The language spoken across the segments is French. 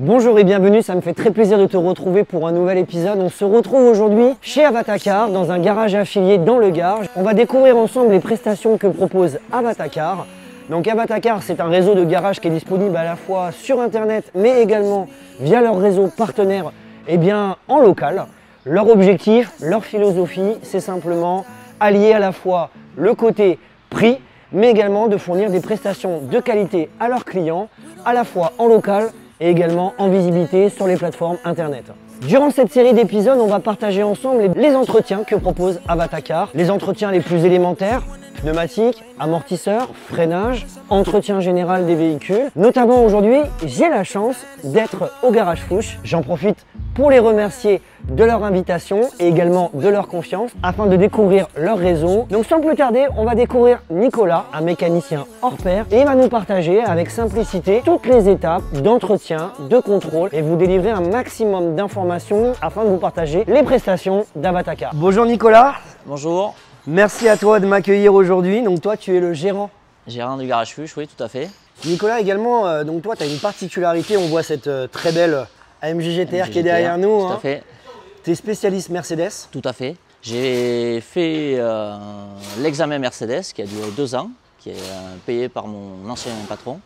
Bonjour et bienvenue, ça me fait très plaisir de te retrouver pour un nouvel épisode. On se retrouve aujourd'hui chez Avatacar, dans un garage affilié dans le Gard. On va découvrir ensemble les prestations que propose Avatacar. Donc Avatacar, c'est un réseau de garage qui est disponible à la fois sur internet, mais également via leur réseau partenaire et bien, en local. Leur objectif, leur philosophie, c'est simplement allier à la fois le côté prix, mais également de fournir des prestations de qualité à leurs clients, à la fois en local et également en visibilité sur les plateformes internet. Durant cette série d'épisodes, on va partager ensemble les entretiens que propose Avatacar, les entretiens les plus élémentaires, pneumatiques, amortisseurs, freinage, entretien général des véhicules. Notamment aujourd'hui, j'ai la chance d'être au Garage Fouche. J'en profite pour les remercier de leur invitation et également de leur confiance afin de découvrir leur réseau. Donc sans plus tarder, on va découvrir Nicolas, un mécanicien hors pair et il va nous partager avec simplicité toutes les étapes d'entretien, de contrôle et vous délivrer un maximum d'informations afin de vous partager les prestations d'Avataka. Bonjour Nicolas. Bonjour. Merci à toi de m'accueillir aujourd'hui. Donc toi, tu es le gérant. Gérant du garage Fuche, oui, tout à fait. Nicolas également, euh, donc toi, tu as une particularité. On voit cette euh, très belle AMG qui est derrière nous. Tout à hein. fait. Tu es spécialiste Mercedes. Tout à fait. J'ai fait euh, l'examen Mercedes qui a duré deux ans, qui est euh, payé par mon ancien patron.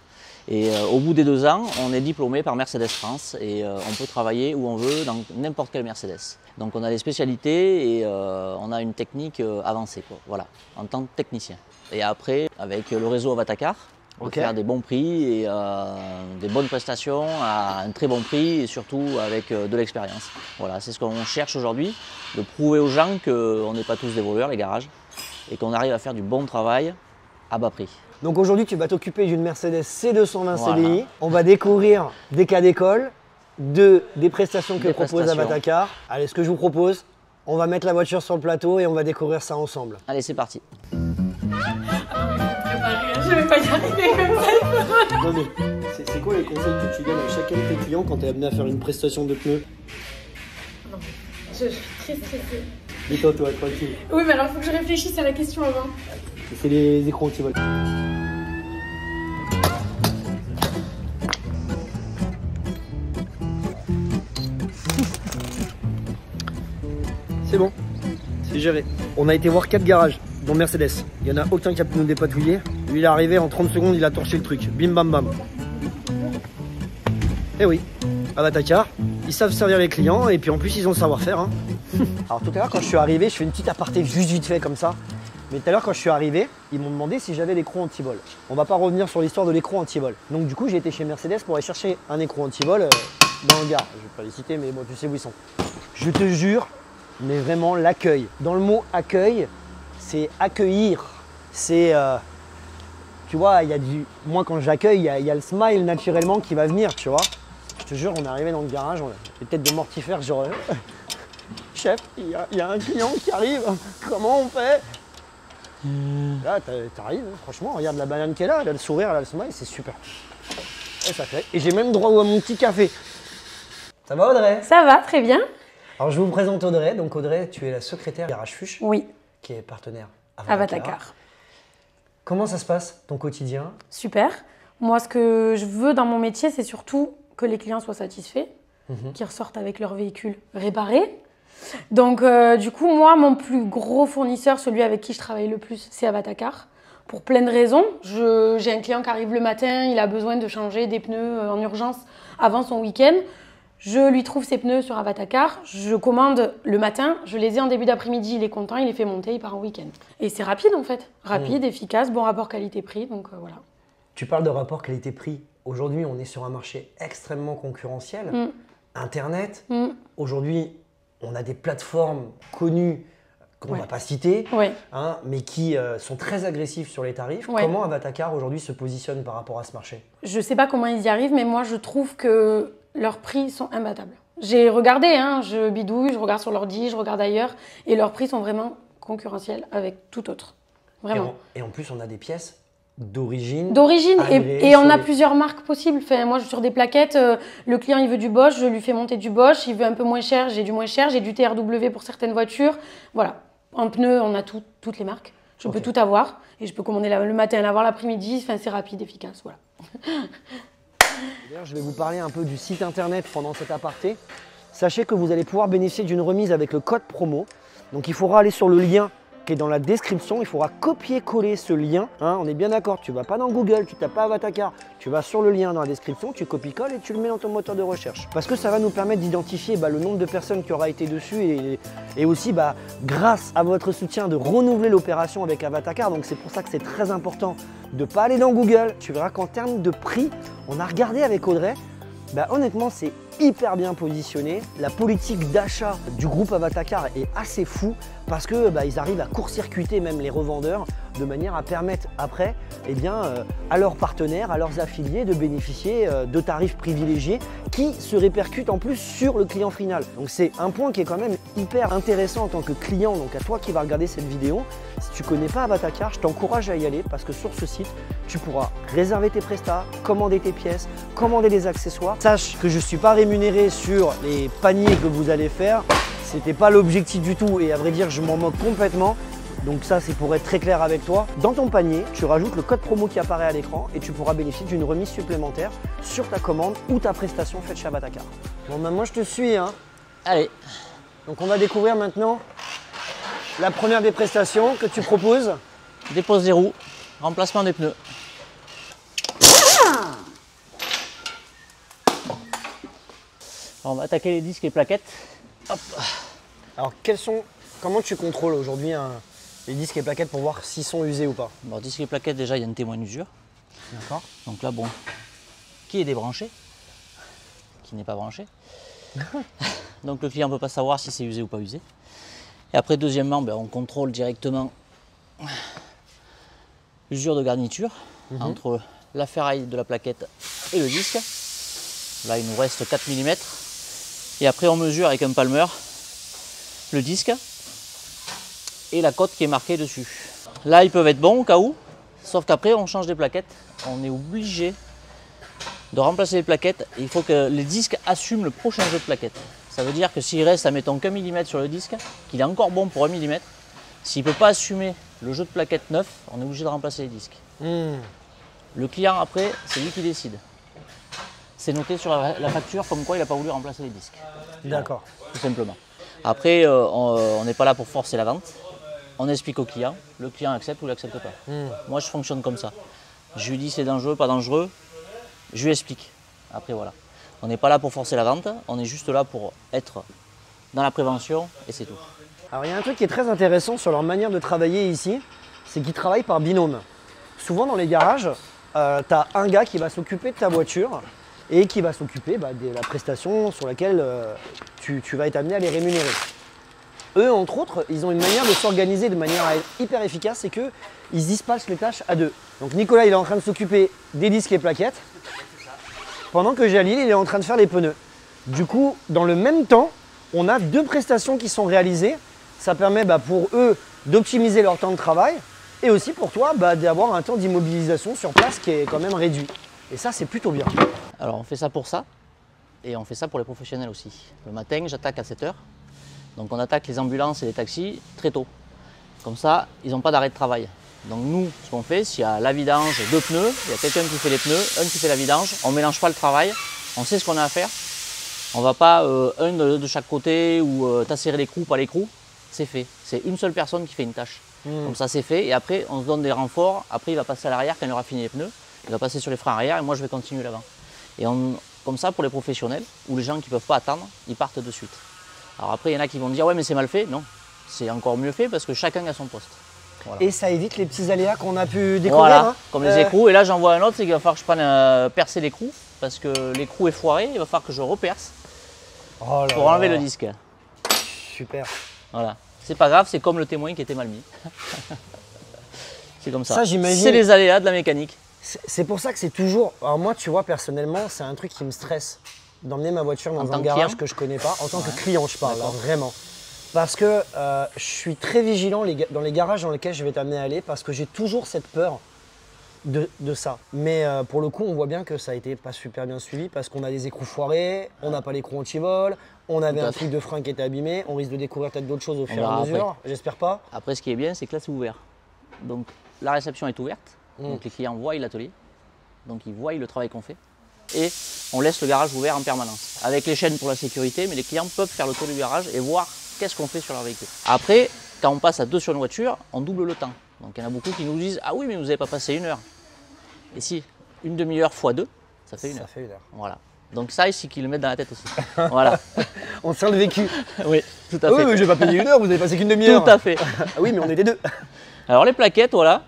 Et euh, au bout des deux ans, on est diplômé par Mercedes France et on peut travailler où on veut dans n'importe quelle Mercedes. Donc on a des spécialités et on a une technique avancée, quoi, voilà, en tant que technicien. Et après, avec le réseau Avatacar, on peut Ok. faire des bons prix et euh, des bonnes prestations à un très bon prix et surtout avec euh, de l'expérience. Voilà, c'est ce qu'on cherche aujourd'hui, de prouver aux gens qu'on n'est pas tous des voleurs, les garages, et qu'on arrive à faire du bon travail à bas prix. Donc aujourd'hui, tu vas t'occuper d'une Mercedes C220 Voilà. CDI. On va découvrir des cas d'école, de, des prestations que Des propose. Avatacar. Allez, ce que je vous propose, on va mettre la voiture sur le plateau et on va découvrir ça ensemble. Allez, c'est parti. Non mais, c'est quoi les conseils que tu donnes à chacun de tes clients quand tu es amené à faire une prestation de pneus? Je, je suis très stressée. Dis-toi, toi, tranquille. Oui, mais alors il faut que je réfléchisse à la question avant. C'est les écrans qui volent. C'est bon, c'est géré. On a été voir 4 garages, dont Mercedes. Il n'y en a aucun qui a pu nous dépatouiller. Lui, il est arrivé en 30 secondes, il a torché le truc. Bim bam bam. Eh oui, Avatacar, ils savent servir les clients et puis en plus ils ont le savoir-faire. hein. Alors tout à l'heure quand je suis arrivé, je fais une petite aparté juste vite fait comme ça. Mais tout à l'heure quand je suis arrivé, ils m'ont demandé si j'avais l'écran anti-vol. On va pas revenir sur l'histoire de l'écran anti-vol. Donc du coup j'ai été chez Mercedes pour aller chercher un écran anti-vol euh, dans le gare. Je vais pas les citer mais bon tu sais où ils sont. Je te jure, mais vraiment l'accueil. Dans le mot accueil, c'est accueillir. C'est euh, tu vois, il y a du. Moi, quand j'accueille, il y, a- il y a le smile naturellement qui va venir, tu vois. Je te jure, on est arrivé dans le garage, on a des têtes de mortifère, genre. Chef, il y, a- il y a un client qui arrive, comment on fait? Là, t'a- t'arrives, franchement, regarde la banane qu'elle a, elle a le sourire, elle a le smile, c'est super. Et ça fait. Et j'ai même droit à mon petit café. Ça va, Audrey? Ça va, très bien. Alors, je vous présente Audrey. Donc, Audrey, tu es la secrétaire Garage Fuche, Oui, qui est partenaire Avatacar. Comment ça se passe, ton quotidien? Super. Moi, ce que je veux dans mon métier, c'est surtout que les clients soient satisfaits, Mhm. qu'ils ressortent avec leur véhicule réparé. Donc, euh, du coup, moi, mon plus gros fournisseur, celui avec qui je travaille le plus, c'est Avatacar. Pour plein de raisons. Je- J'ai un client qui arrive le matin, il a besoin de changer des pneus euh, en urgence avant son week-end. Je lui trouve ses pneus sur Avatacar, je commande le matin, je les ai en début d'après-midi, il est content, il les fait monter, il part en week-end. Et c'est rapide en fait, rapide, efficace, bon rapport qualité-prix, donc euh, voilà. Tu parles de rapport qualité-prix. Aujourd'hui, on est sur un marché extrêmement concurrentiel. Mm. Internet, Mm. aujourd'hui, on a des plateformes connues qu'on ne Ouais. va pas citer, Ouais. hein, mais qui euh, sont très agressives sur les tarifs. Ouais. Comment Avatacar aujourd'hui se positionne par rapport à ce marché? Je sais pas comment ils y arrivent, mais moi je trouve que leurs prix sont imbattables. J'ai regardé, hein, je bidouille, je regarde sur l'ordi, je regarde ailleurs, et leurs prix sont vraiment concurrentiels avec tout autre. et Vraiment. en, et en plus, on a des pièces d'origine. D'origine, et, et on a les- plusieurs marques possibles. Enfin, moi, sur des plaquettes, euh, le client il veut du Bosch, je lui fais monter du Bosch. Il veut un peu moins cher, j'ai du moins cher. J'ai du TRW pour certaines voitures. Voilà. En pneus, on a tout- toutes les marques. Je peux tout avoir et je peux commander la- le matin, l'avoir l'après-midi. Enfin, c'est rapide, efficace. Voilà. D'ailleurs, je vais vous parler un peu du site internet pendant cet aparté. Sachez que vous allez pouvoir bénéficier d'une remise avec le code promo. Donc il faudra aller sur le lien dans la description. Il faudra copier-coller ce lien. hein. on est bien d'accord, tu vas pas dans Google, tu tapes pas Avatacar, tu vas sur le lien dans la description, tu copies-colles et tu le mets dans ton moteur de recherche. Parce que ça va nous permettre d'identifier bah, le nombre de personnes qui aura été dessus et, et aussi bah, grâce à votre soutien de renouveler l'opération avec Avatacar. Donc c'est pour ça que c'est très important de ne pas aller dans Google. Tu verras qu'en termes de prix, on a regardé avec Audrey, bah, honnêtement, c'est hyper bien positionné. La politique d'achat du groupe Avatacar est assez fou parce que bah, ils arrivent à court-circuiter même les revendeurs de manière à permettre après eh euh, à leurs partenaires, à leurs affiliés de bénéficier euh, de tarifs privilégiés qui se répercutent en plus sur le client final. Donc c'est un point qui est quand même hyper intéressant en tant que client, donc à toi qui vas regarder cette vidéo. Si tu connais pas Avatacar, je t'encourage à y aller parce que sur ce site, tu pourras réserver tes prestats, commander tes pièces, commander des accessoires. Sache que je ne suis pas rémunéré sur les paniers que vous allez faire. C'était pas l'objectif du tout et à vrai dire, je m'en moque complètement. Donc ça, c'est pour être très clair avec toi. Dans ton panier, tu rajoutes le code promo qui apparaît à l'écran et tu pourras bénéficier d'une remise supplémentaire sur ta commande ou ta prestation faite chez Avatacar. Bon, ben moi, je te suis. Hein. Allez, Donc on va découvrir maintenant la première des prestations que tu proposes. dépose des roues, remplacement des pneus. On va attaquer les disques et plaquettes. Hop. Alors, quels sont, comment tu contrôles aujourd'hui les disques et plaquettes pour voir s'ils sont usés ou pas? Alors, disques et plaquettes, déjà, il y a un témoin d'usure. D'accord. Donc là, bon, qui est débranché, qui n'est pas branché? Donc le client ne peut pas savoir si c'est usé ou pas usé. Et après, deuxièmement, ben, on contrôle directement l'usure de garniture entre la ferraille de la plaquette et le disque. Là, il nous reste 4 mm. Et après, on mesure avec un palmer le disque et la cote qui est marquée dessus. Là, ils peuvent être bons au cas où, sauf qu'après, on change des plaquettes. On est obligé de remplacer les plaquettes. Et il faut que les disques assument le prochain jeu de plaquettes. Ça veut dire que s'il reste, admettons, qu'un millimètre sur le disque, qu'il est encore bon pour un millimètre, s'il ne peut pas assumer le jeu de plaquettes neuf, on est obligé de remplacer les disques. Hmm. Le client, après, c'est lui qui décide. C'est noté sur la, la facture comme quoi il n'a pas voulu remplacer les disques, D'accord. tout simplement. Après, euh, on on n'est pas là pour forcer la vente. On explique au client. Le client accepte ou l'accepte pas. Hmm. Moi, je fonctionne comme ça. Je lui dis c'est dangereux, pas dangereux. Je lui explique. Après, voilà. On n'est pas là pour forcer la vente. On est juste là pour être dans la prévention et c'est tout. Alors il y a un truc qui est très intéressant sur leur manière de travailler ici, c'est qu'ils travaillent par binôme. Souvent dans les garages, tu as un gars qui va s'occuper de ta voiture et qui va s'occuper bah, de la prestation sur laquelle euh, tu, vas être amené à les rémunérer. Eux, entre autres, ils ont une manière de s'organiser de manière hyper efficace, c'est qu'ils dispatchent les tâches à deux. Donc Nicolas, il est en train de s'occuper des disques et plaquettes, pendant que Jalil, il est en train de faire les pneus. Du coup, dans le même temps, on a deux prestations qui sont réalisées. Ça permet bah, pour eux d'optimiser leur temps de travail et aussi pour toi bah, d'avoir un temps d'immobilisation sur place qui est quand même réduit. Et ça, c'est plutôt bien. Alors, on fait ça pour ça. Et on fait ça pour les professionnels aussi. Le matin, j'attaque à 7h. Donc, on attaque les ambulances et les taxis très tôt. Comme ça, ils n'ont pas d'arrêt de travail. Donc, nous, ce qu'on fait, s'il y a la vidange, deux pneus, il y a quelqu'un qui fait les pneus, un qui fait la vidange, on ne mélange pas le travail, on sait ce qu'on a à faire. On ne va pas euh, un de, de chaque côté ou euh, tasser l'écrou, pas l'écrou. C'est fait. C'est une seule personne qui fait une tâche. Comme ça, c'est fait. Et après, on se donne des renforts. Après, il va passer à l'arrière quand il aura fini les pneus. Il va passer sur les freins arrière et moi, je vais continuer l'avant. Et on, comme ça, pour les professionnels ou les gens qui ne peuvent pas attendre, ils partent de suite. Alors après, il y en a qui vont dire Ouais, mais c'est mal fait. Non, c'est encore mieux fait parce que chacun a son poste. Voilà. Et ça évite les petits aléas qu'on a pu découvrir. Voilà, hein. comme les Euh, écrous. Et là, j'en vois un autre, c'est qu'il va falloir que je prenne euh, percer l'écrou parce que l'écrou est foiré. Il va falloir que je reperce oh là pour là, enlever le disque. Super. Voilà. C'est pas grave, c'est comme le témoin qui était mal mis. c'est comme ça. Ça, j'imagine- C'est les aléas de la mécanique. C'est pour ça que c'est toujours. Alors, moi, tu vois, personnellement, c'est un truc qui me stresse d'emmener ma voiture dans En un garage que je connais pas. En tant que client, je parle, hein, vraiment. Parce que euh, je suis très vigilant les dans les garages dans lesquels je vais t'amener à aller parce que j'ai toujours cette peur de, de ça. Mais euh, pour le coup, on voit bien que ça a été pas super bien suivi parce qu'on a des écrous foirés, on n'a pas l'écrou anti-vol, on avait un truc de frein qui était abîmé, on risque de découvrir peut-être d'autres choses au fur et à mesure. J'espère pas. Après, ce qui est bien, c'est que là, c'est ouvert. Donc, la réception est ouverte. Mm. Donc, les clients voient l'atelier. Donc, ils voient le travail qu'on fait. et on laisse le garage ouvert en permanence. Avec les chaînes pour la sécurité, mais les clients peuvent faire le tour du garage et voir qu'est-ce qu'on fait sur leur véhicule. Après, quand on passe à deux sur une voiture, on double le temps. Donc il y en a beaucoup qui nous disent Ah oui, mais vous n'avez pas passé une heure. Et si, une demi-heure fois deux, ça fait une Ça heure. fait une heure. Voilà. Donc ça, il faut qu'ils le mettent dans la tête aussi. voilà. On sent le vécu. Oui, tout à Ah oui, fait. mais je vais pas payer une heure, vous avez passé qu'une demi-heure. Tout à fait. Ah oui, mais on était deux. Alors les plaquettes, voilà.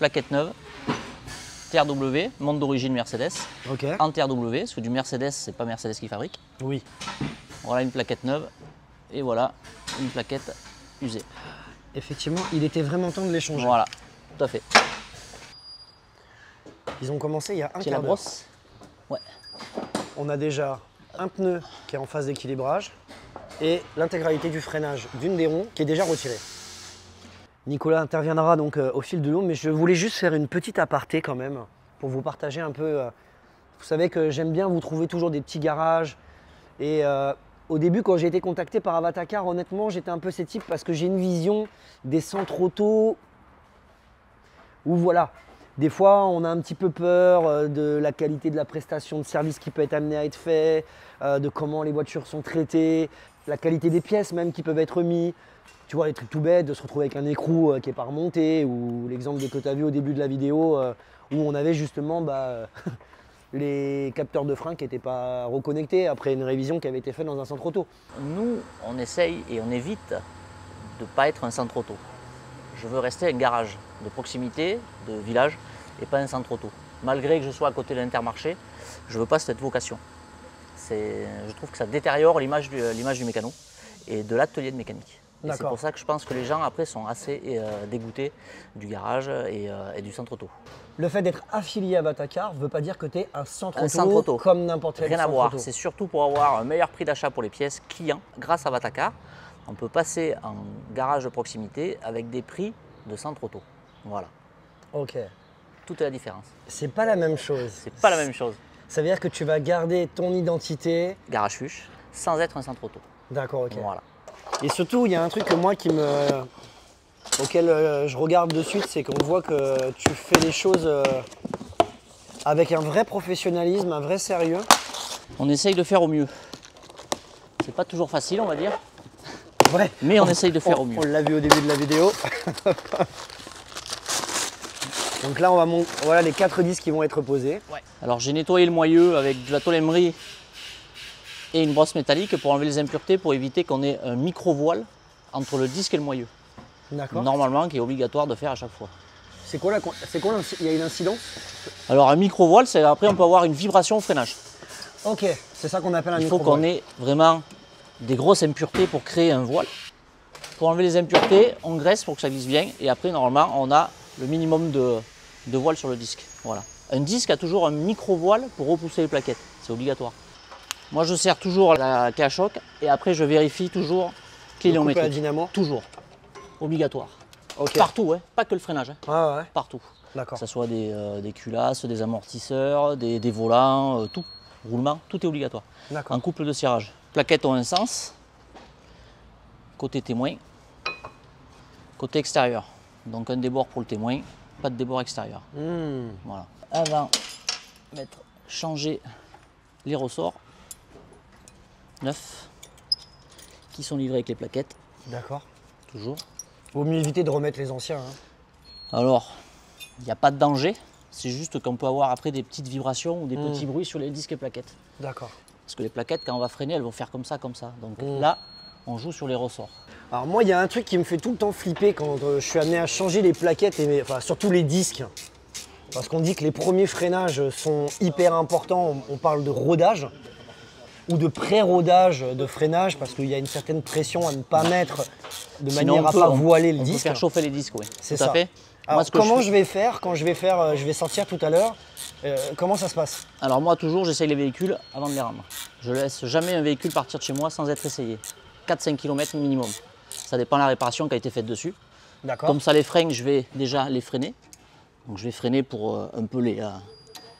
Plaquettes neuves. TRW, monde d'origine Mercedes. Ok. En TRW, parce que du Mercedes, c'est pas Mercedes qui fabrique. Oui. Voilà une plaquette neuve. Et voilà une plaquette usée. Effectivement, il était vraiment temps de les changer. Voilà, tout à fait. Ils ont commencé il y a un la quart d'heure. brosse? Ouais. On a déjà un pneu qui est en phase d'équilibrage et l'intégralité du freinage d'une des ronds qui est déjà retirée. Nicolas interviendra donc euh, au fil de l'eau, mais je voulais juste faire une petite aparté quand même pour vous partager un peu. euh, vous savez que j'aime bien vous trouver toujours des petits garages. Et euh, au début, quand j'ai été contacté par Avatacar, honnêtement, j'étais un peu sceptique parce que j'ai une vision des centres auto où voilà, des fois, on a un petit peu peur de la qualité de la prestation de service qui peut être amenée à être fait, euh, de comment les voitures sont traitées, la qualité des pièces même qui peuvent être mis. Tu vois, les trucs tout bêtes, de se retrouver avec un écrou euh, qui n'est pas remonté, ou l'exemple que tu as vu au début de la vidéo, euh, où on avait justement bah, euh, les capteurs de frein qui n'étaient pas reconnectés après une révision qui avait été faite dans un centre auto. Nous, on essaye et on évite de ne pas être un centre auto. Je veux rester un garage de proximité, de village, et pas un centre auto. Malgré que je sois à côté de l'intermarché, je ne veux pas cette vocation. Je trouve que ça détériore l'image du, l'image du mécano et de l'atelier de mécanique. Et C'est pour ça que je pense que les gens après sont assez euh, dégoûtés du garage et, euh, et du centre auto. Le fait d'être affilié à Vatacar ne veut pas dire que tu es un centre Un auto, centre auto. comme n'importe quel Rien à voir. C'est surtout pour avoir un meilleur prix d'achat pour les pièces clients. Grâce à Vatacar, on peut passer en garage de proximité avec des prix de centre auto. Voilà. Ok. Tout est la différence. C'est pas la même chose. C'est pas la même chose. Ça veut dire que tu vas garder ton identité. Garage fuche sans être un centre auto. D'accord, ok. Voilà. Et surtout, il y a un truc que moi qui me. auquel euh, je regarde de suite, c'est qu'on voit que tu fais les choses euh, avec un vrai professionnalisme, un vrai sérieux. On essaye de faire au mieux. C'est pas toujours facile, on va dire, Ouais. mais on essaye de faire On, au mieux. on l'a vu au début de la vidéo. Donc là, on va mon- voilà les quatre disques qui vont être posés. Alors j'ai nettoyé le moyeu avec de la tôle et une brosse métallique pour enlever les impuretés pour éviter qu'on ait un micro-voile entre le disque et le moyeu. D'accord. Normalement, qui est obligatoire de faire à chaque fois. C'est quoi la. C'est quoi Il y a une incidence? Alors un micro-voile, c'est après on peut avoir une vibration au freinage. Ok, c'est ça qu'on appelle un Il faut qu'on ait vraiment des grosses impuretés pour créer un voile. Pour enlever les impuretés, on graisse pour que ça glisse bien. Et après, normalement, on a le minimum de, de voile sur le disque. Voilà. Un disque a toujours un micro-voile pour repousser les plaquettes. C'est obligatoire. Moi, je sers toujours la clé à choc et après, je vérifie toujours clé Le à kilométrique. dynamo. Toujours. Obligatoire. Partout, hein. pas que le freinage. hein. Ouais, Partout. Que d'accord. ce soit des, euh, des culasses, des amortisseurs, des, des volants, euh, tout. Roulement, tout est obligatoire. D'accord. En couple de cirage. Plaquettes ont un sens. Côté témoin. Côté extérieur. Donc un débord pour le témoin, pas de débord extérieur. Hmm. Voilà. Avant, mettre, changer les ressorts neufs qui sont livrés avec les plaquettes, D'accord. toujours. Vaut mieux éviter de remettre les anciens. hein. Alors, il n'y a pas de danger. C'est juste qu'on peut avoir après des petites vibrations ou des Mm. petits bruits sur les disques et plaquettes. D'accord. Parce que les plaquettes, quand on va freiner, elles vont faire comme ça, comme ça. Donc Mm. là, on joue sur les ressorts. Alors moi, il y a un truc qui me fait tout le temps flipper quand euh, je suis amené à changer les plaquettes et mes- enfin, surtout les disques. Parce qu'on dit que les premiers freinages sont hyper importants. On parle de rodage ou de pré-rodage de freinage parce qu'il y a une certaine pression à ne pas mettre de Sinon, manière à peut- pas voiler le on peut disque. faire chauffer les disques, oui. C'est ça. fait. Alors, comment je vais faire quand je vais faire, euh, je vais sortir tout à l'heure euh, Comment ça se passe? Alors moi, toujours, j'essaye les véhicules avant de les rendre. Je laisse jamais un véhicule partir de chez moi sans être essayé. 4-5 km minimum. Ça dépend de la réparation qui a été faite dessus. D'accord. Comme ça, les freins, je vais déjà les freiner. Donc je vais freiner pour euh, un peu les, euh,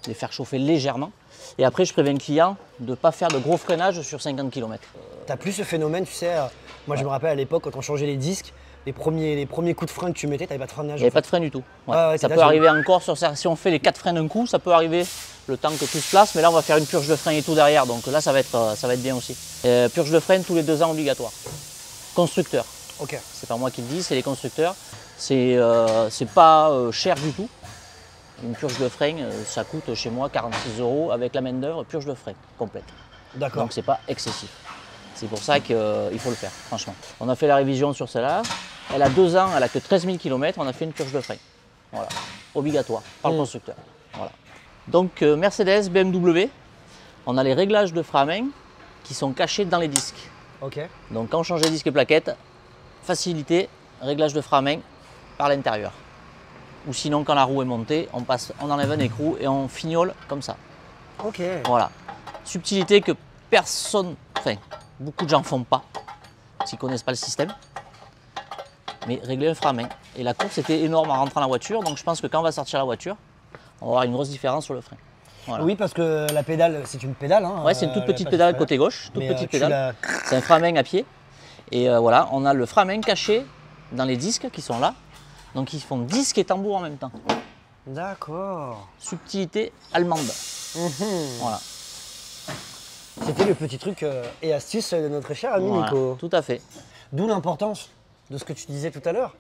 les faire chauffer légèrement. Et après, je préviens le client de ne pas faire de gros freinage sur 50 km. T'as plus ce phénomène, tu sais. euh, moi, je me rappelle à l'époque quand on changeait les disques, les premiers, les premiers coups de frein que tu mettais, t'avais pas de frein de Il n'y avait pas de frein du tout. Ouais. Ah ouais, ça peut arriver encore sur ça. Si on fait les quatre freins d'un coup, ça peut arriver le temps que tout se place. Mais là, on va faire une purge de frein et tout derrière, donc là, ça va être, euh, ça va être bien aussi. Euh, purge de frein tous les deux ans obligatoire. Constructeur. Ok. C'est pas moi qui le dis, c'est les constructeurs. C'est euh, pas euh, cher du tout. Une purge de frein, euh, ça coûte chez moi 46 euros avec la main d'œuvre, purge de frein complète. D'accord. Donc c'est pas excessif. C'est pour ça qu'il faut le faire, franchement. On a fait la révision sur celle-là. Elle a deux ans, elle a que 13 000 km, on a fait une purge de frein. Voilà, obligatoire par le Mm. constructeur. Voilà. Donc euh, Mercedes, BMW, on a les réglages de frein à main qui sont cachés dans les disques. Ok. Donc quand on change les disques et plaquettes, facilité, réglage de frein à main par l'intérieur. Ou sinon quand la roue est montée, on, passe, on enlève un écrou et on fignole comme ça. Ok. Voilà. Subtilité que personne, enfin beaucoup de gens font pas, s'ils connaissent pas le système. Mais régler un frein à main. Et la course était énorme en rentrant dans la voiture, donc je pense que quand on va sortir la voiture, on va avoir une grosse différence sur le frein. Voilà. Oui, parce que la pédale, c'est une pédale. Hein, Ouais, c'est une euh, toute la petite pédale côté gauche, toute Mais, euh, petite pédale. C'est un frein à main à pied. Et euh, voilà, on a le frein à main caché dans les disques qui sont là. Donc ils font disque et tambour en même temps. D'accord. Subtilité allemande. Mhm. Voilà. C'était le petit truc euh, et astuce de notre cher ami Voilà, Nico. Tout à fait. D'où l'importance de ce que tu disais tout à l'heure.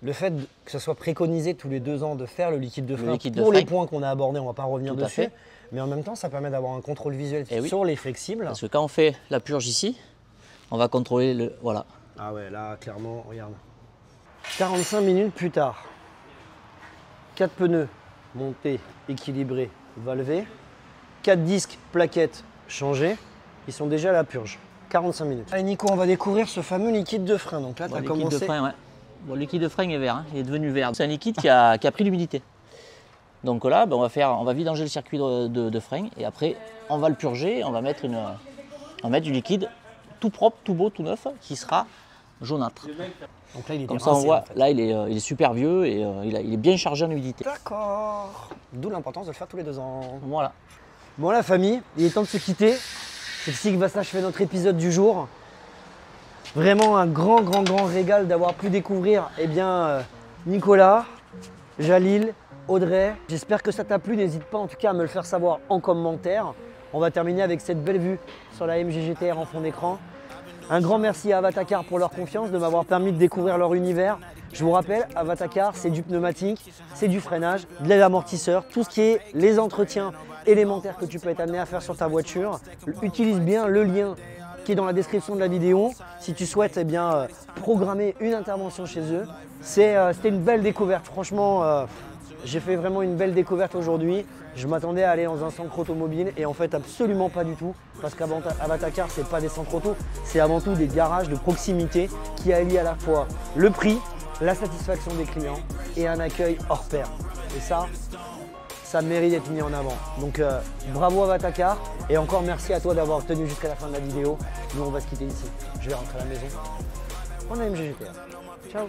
Le fait que ce soit préconisé tous les deux ans de faire le liquide de frein liquide de pour les points qu'on a abordés, on va pas revenir Tout à dessus. fait. Mais en même temps, ça permet d'avoir un contrôle visuel Eh oui. sur les flexibles. Parce que quand on fait la purge ici, on va contrôler le. Voilà. Ah ouais, là, clairement, regarde. 45 minutes plus tard. 4 pneus montés, équilibrés, valvés. 4 disques, plaquettes changées. Ils sont déjà à la purge. 45 minutes. Allez Nico, on va découvrir ce fameux liquide de frein. Donc là, tu Bon, as le liquide commencé. de frein, ouais. Bon, le liquide de frein est vert, hein, il est devenu vert. C'est un liquide qui a, qui a pris l'humidité. Donc là, ben, on, va faire, on va vidanger le circuit de, de- de frein et après, on va le purger. On va mettre, une, on va mettre du liquide tout propre, tout beau, tout neuf, qui sera jaunâtre. Donc là, il est Comme ça, on voit, en fait. là, il est, euh, il est super vieux et euh, il, a- il est bien chargé en humidité. D'accord. D'où l'importance de le faire tous les deux ans. Voilà. Bon la famille, il est temps de se quitter. C'est ici que va s'achever notre épisode du jour. Vraiment un grand, grand, grand régal d'avoir pu découvrir eh bien, euh, Nicolas, Jalil, Audrey. J'espère que ça t'a plu. N'hésite pas en tout cas à me le faire savoir en commentaire. On va terminer avec cette belle vue sur la MGGTR en fond d'écran. Un grand merci à Avatacar pour leur confiance, de m'avoir permis de découvrir leur univers. Je vous rappelle, Avatacar, c'est du pneumatique, c'est du freinage, de l'aide amortisseur, tout ce qui est les entretiens élémentaires que tu peux être amené à faire sur ta voiture. Utilise bien le lien qui est dans la description de la vidéo si tu souhaites eh bien, euh, programmer une intervention chez eux. Euh, C'était une belle découverte, franchement. euh, j'ai fait vraiment une belle découverte aujourd'hui. Je m'attendais à aller dans un centre automobile et en fait absolument pas du tout. Parce qu'Avatacar, c'est pas des centres auto, c'est avant tout des garages de proximité qui allient à la fois le prix, la satisfaction des clients et un accueil hors pair. Et ça, ça mérite d'être mis en avant. Donc euh, bravo Avatacar et encore merci à toi d'avoir tenu jusqu'à la fin de la vidéo. Nous on va se quitter ici. Je vais rentrer à la maison. On a MGGTR. Ciao